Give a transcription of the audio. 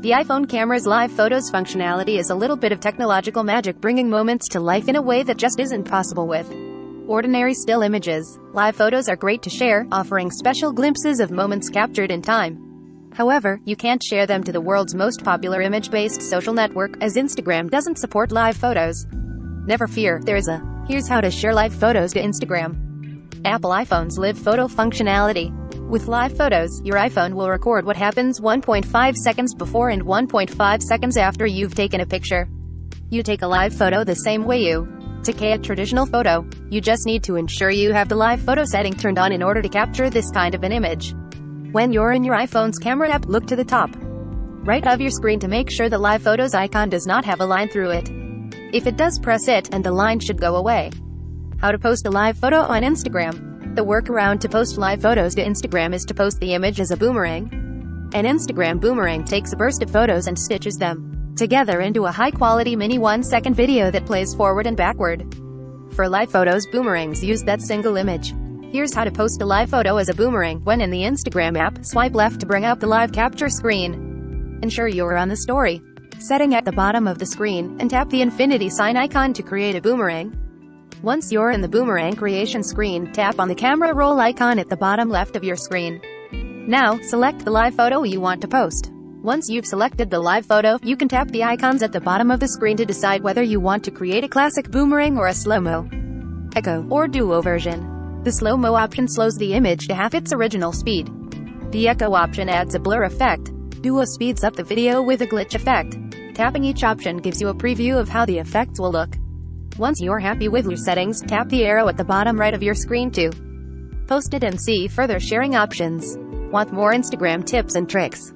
The iPhone camera's live photos functionality is a little bit of technological magic bringing moments to life in a way that just isn't possible with ordinary still images. Live photos are great to share, offering special glimpses of moments captured in time. However, you can't share them to the world's most popular image-based social network, as Instagram doesn't support live photos. Never fear, there's a here's how to share live photos to Instagram. Apple iPhones Live Photo functionality. With live photos, your iPhone will record what happens 1.5 seconds before and 1.5 seconds after you've taken a picture. You take a live photo the same way you take a traditional photo. You just need to ensure you have the live photo setting turned on in order to capture this kind of an image. When you're in your iPhone's camera app, look to the top right of your screen to make sure the live photos icon does not have a line through it. If it does press it, and the line should go away. How to post a live photo on Instagram. The workaround to post live photos to Instagram is to post the image as a boomerang. An Instagram boomerang takes a burst of photos and stitches them together into a high-quality mini one-second video that plays forward and backward. For live photos, boomerangs use that single image. Here's how to post a live photo as a boomerang. When in the Instagram app, swipe left to bring up the live capture screen. Ensure you're on the story setting at the bottom of the screen, and tap the infinity sign icon to create a boomerang. Once you're in the boomerang creation screen, tap on the camera roll icon at the bottom left of your screen. Now, select the live photo you want to post. Once you've selected the live photo, you can tap the icons at the bottom of the screen to decide whether you want to create a classic boomerang or a slow-mo, echo, or duo version. The slow-mo option slows the image to half its original speed. The echo option adds a blur effect. Duo speeds up the video with a glitch effect. Tapping each option gives you a preview of how the effects will look. Once you're happy with your settings, tap the arrow at the bottom right of your screen to post it and see further sharing options. Want more Instagram tips and tricks?